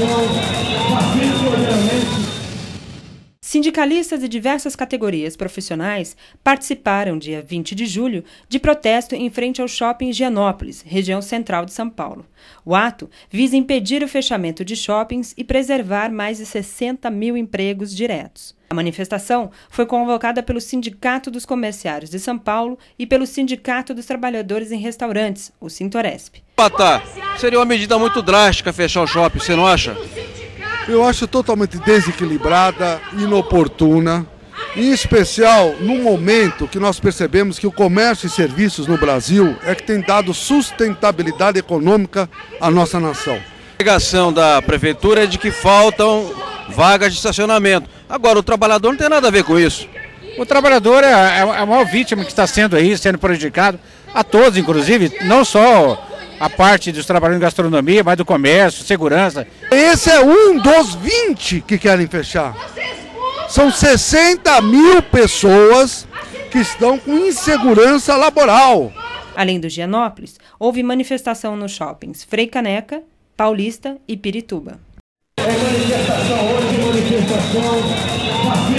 Fazendo o Sindicalistas de diversas categorias profissionais participaram, dia 20 de julho, de protesto em frente ao shopping Gianópolis, região central de São Paulo. O ato visa impedir o fechamento de shoppings e preservar mais de 60 mil empregos diretos. A manifestação foi convocada pelo Sindicato dos Comerciários de São Paulo e pelo Sindicato dos Trabalhadores em Restaurantes, o Sintoresp. Patá, seria uma medida muito drástica fechar o shopping, você não acha? Eu acho totalmente desequilibrada, inoportuna, em especial no momento que nós percebemos que o comércio e serviços no Brasil é que tem dado sustentabilidade econômica à nossa nação. A alegação da prefeitura é de que faltam vagas de estacionamento. Agora, o trabalhador não tem nada a ver com isso. O trabalhador é, é a maior vítima que está sendo aí, sendo prejudicado, a todos, inclusive, não só a parte dos trabalhadores de gastronomia, mas do comércio, segurança. Esse é um dos 20 que querem fechar. São 60 mil pessoas que estão com insegurança laboral. Além do Gianópolis, houve manifestação nos shoppings Frei Caneca, Paulista e Pirituba. É manifestação hoje, manifestação